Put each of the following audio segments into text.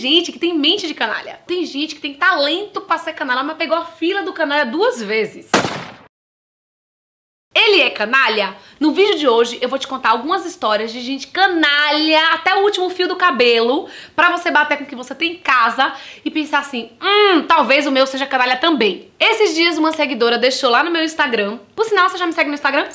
gente que tem mente de canalha. Tem gente que tem talento pra ser canalha, mas pegou a fila do canalha duas vezes. Ele é canalha? No vídeo de hoje eu vou te contar algumas histórias de gente canalha até o último fio do cabelo pra você bater com o que você tem em casa e pensar assim, hum, talvez o meu seja canalha também. Esses dias uma seguidora deixou lá no meu Instagram, por sinal você já me segue no Instagram,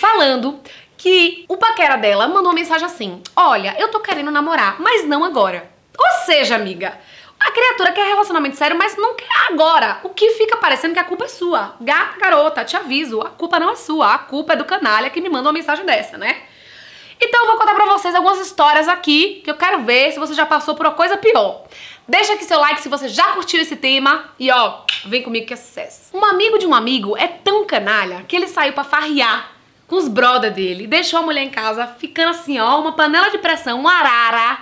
falando que o paquera dela mandou uma mensagem assim, olha, eu tô querendo namorar, mas não agora. Ou seja, amiga, a criatura quer relacionamento sério, mas não quer agora. O que fica parecendo que a culpa é sua. Gata, garota, te aviso, a culpa não é sua, a culpa é do canalha que me manda uma mensagem dessa, né? Então eu vou contar pra vocês algumas histórias aqui que eu quero ver se você já passou por uma coisa pior. Deixa aqui seu like se você já curtiu esse tema e ó, vem comigo que é sucesso. Um amigo de um amigo é tão canalha que ele saiu pra farrear com os brother dele, deixou a mulher em casa ficando assim ó, uma panela de pressão, uma arara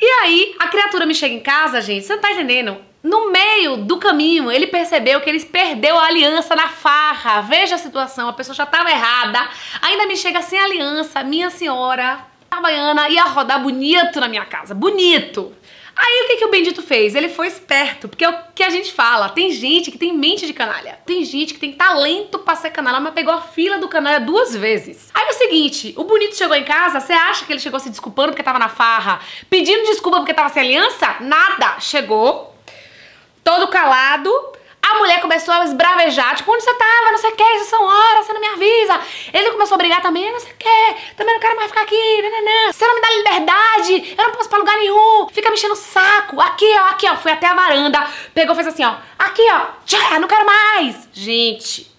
e aí, a criatura me chega em casa, gente, você não tá entendendo? No meio do caminho, ele percebeu que ele perdeu a aliança na farra. Veja a situação, a pessoa já estava errada. Ainda me chega sem aliança, minha senhora, a baiana ia rodar bonito na minha casa, bonito. Aí o que, que o Bendito fez? Ele foi esperto, porque é o que a gente fala, tem gente que tem mente de canalha, tem gente que tem talento pra ser canalha, mas pegou a fila do canalha duas vezes. Aí seguinte, o Bonito chegou em casa, você acha que ele chegou se desculpando porque tava na farra, pedindo desculpa porque tava sem aliança? Nada, chegou, todo calado, a mulher começou a esbravejar, tipo, onde você tava, não sei o que, essas são horas, você não me avisa. Ele começou a brigar também, não sei o que, também não quero mais ficar aqui, nananã. Você não me dá liberdade, eu não posso pra lugar nenhum, fica mexendo o saco. Aqui, ó, aqui, ó, foi até a varanda, pegou, fez assim, ó, aqui, ó, já, não quero mais. Gente,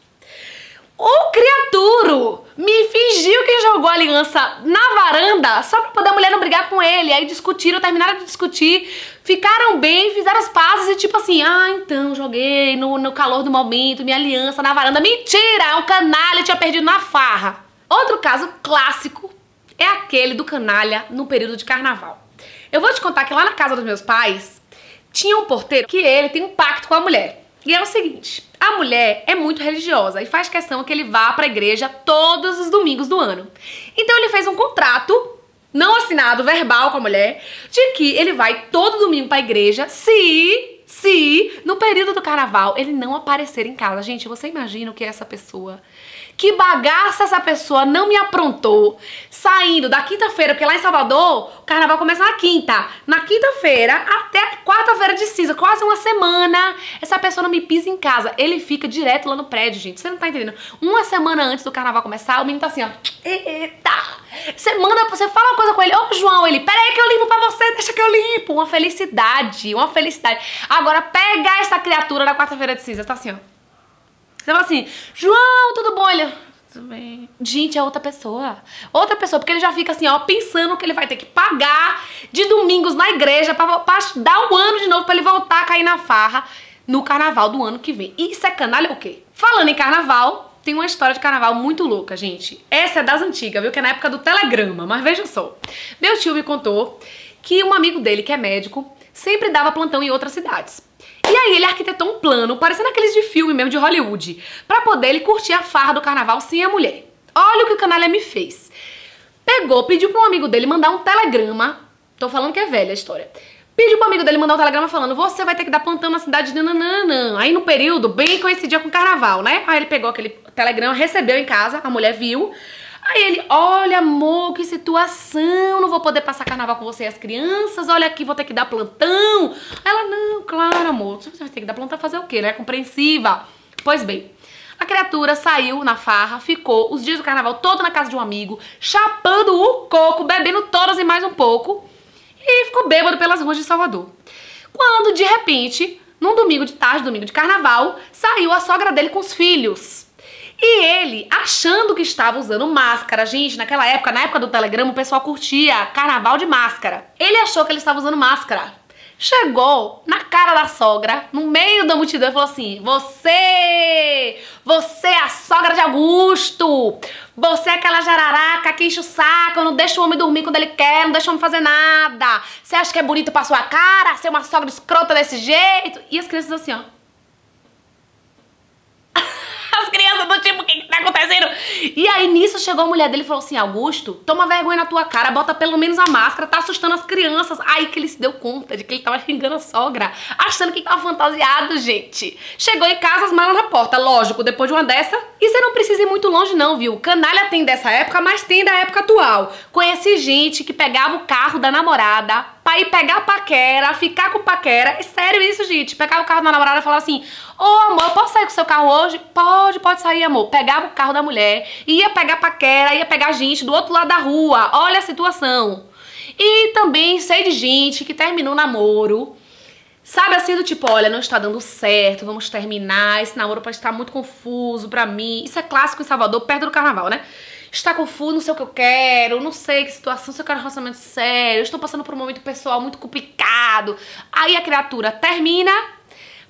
o criaturo me fingiu que jogou a aliança na varanda só pra poder a mulher não brigar com ele. Aí discutiram, terminaram de discutir, ficaram bem, fizeram as pazes e tipo assim, ah, então joguei no, no calor do momento minha aliança na varanda. Mentira, um canalha, tinha perdido na farra. Outro caso clássico é aquele do canalha no período de carnaval. Eu vou te contar que lá na casa dos meus pais tinha um porteiro que ele tem um pacto com a mulher. E é o seguinte, a mulher é muito religiosa e faz questão que ele vá para a igreja todos os domingos do ano. Então ele fez um contrato não assinado, verbal com a mulher, de que ele vai todo domingo para a igreja se se no período do carnaval ele não aparecer em casa. Gente, você imagina o que é essa pessoa que bagaça essa pessoa não me aprontou saindo da quinta-feira, porque lá em Salvador o carnaval começa na quinta. Na quinta-feira até quarta-feira de cinza, quase uma semana, essa pessoa não me pisa em casa. Ele fica direto lá no prédio, gente. Você não tá entendendo. Uma semana antes do carnaval começar, o menino tá assim, ó. Eita! Você manda, você fala uma coisa com ele. Ô, João, ele, peraí que eu limpo pra você, deixa que eu limpo. Uma felicidade, uma felicidade. Agora, pega essa criatura na quarta-feira de cinza, tá assim, ó. Você fala assim, João, tudo bom? Ele, tudo bem. Gente, é outra pessoa. Outra pessoa, porque ele já fica assim, ó, pensando que ele vai ter que pagar de domingos na igreja pra, pra dar um ano de novo pra ele voltar a cair na farra no carnaval do ano que vem. Isso é canalha o quê? Falando em carnaval, tem uma história de carnaval muito louca, gente. Essa é das antigas, viu? Que é na época do telegrama, mas veja só. Meu tio me contou que um amigo dele, que é médico, sempre dava plantão em outras cidades. E aí ele arquitetou um plano, parecendo aqueles de filme mesmo, de Hollywood, pra poder ele curtir a farra do carnaval sem a mulher. Olha o que o canalha me fez. Pegou, pediu pra um amigo dele mandar um telegrama, tô falando que é velha a história, pediu pro amigo dele mandar um telegrama falando, você vai ter que dar plantão na cidade de nananã. Aí no período, bem coincidia com o carnaval, né? Aí ele pegou aquele telegrama, recebeu em casa, a mulher viu, Aí ele, olha amor, que situação, não vou poder passar carnaval com você e as crianças, olha aqui, vou ter que dar plantão. Aí ela, não, claro amor, você vai ter que dar plantão fazer o quê, né, compreensiva. Pois bem, a criatura saiu na farra, ficou os dias do carnaval todo na casa de um amigo, chapando o coco, bebendo todas e mais um pouco, e ficou bêbado pelas ruas de Salvador. Quando, de repente, num domingo de tarde, domingo de carnaval, saiu a sogra dele com os filhos. E ele, achando que estava usando máscara, gente, naquela época, na época do Telegram, o pessoal curtia carnaval de máscara. Ele achou que ele estava usando máscara. Chegou na cara da sogra, no meio da multidão, e falou assim: Você, você é a sogra de Augusto, você é aquela jararaca que enche o saco, não deixa o homem dormir quando ele quer, não deixa o homem fazer nada. Você acha que é bonito pra sua cara ser uma sogra escrota desse jeito? E as crianças assim, ó. As crianças do tipo, que acontecendo? E aí nisso chegou a mulher dele e falou assim: Augusto, toma vergonha na tua cara, bota pelo menos a máscara, tá assustando as crianças. Aí que ele se deu conta de que ele tava xingando a sogra, achando que tava fantasiado, gente. Chegou em casa, as malas na porta, lógico, depois de uma dessa. E você não precisa ir muito longe, não, viu? Canalha tem dessa época, mas tem da época atual. Conheci gente que pegava o carro da namorada pra ir pegar a paquera, ficar com paquera. É sério isso, gente. Pegava o carro da namorada e falava assim: Ô oh, amor, eu posso sair com o seu carro hoje? Pode, pode sair, amor. Pegava o carro da mulher, ia pegar paquera, ia pegar gente do outro lado da rua. Olha a situação. E também sei de gente que terminou o namoro. Sabe assim, do tipo, olha, não está dando certo, vamos terminar, esse namoro pode estar muito confuso pra mim. Isso é clássico em Salvador, perto do carnaval, né? Está confuso, não sei o que eu quero, não sei que situação, se eu quero um relacionamento sério, estou passando por um momento pessoal muito complicado. Aí a criatura termina,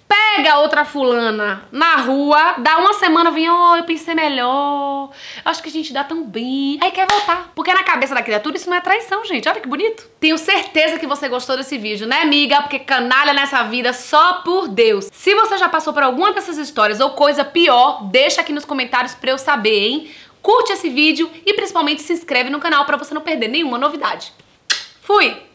pega outra fulana na rua, dá uma semana, vem, oh, eu pensei melhor, acho que a gente dá tão bem. Aí quer voltar. Porque na cabeça da criatura isso não é traição, gente. Olha que bonito. Tenho certeza que você gostou desse vídeo, né, amiga? Porque canalha nessa vida só por Deus. Se você já passou por alguma dessas histórias ou coisa pior, deixa aqui nos comentários pra eu saber, hein? Curte esse vídeo e principalmente se inscreve no canal pra você não perder nenhuma novidade. Fui!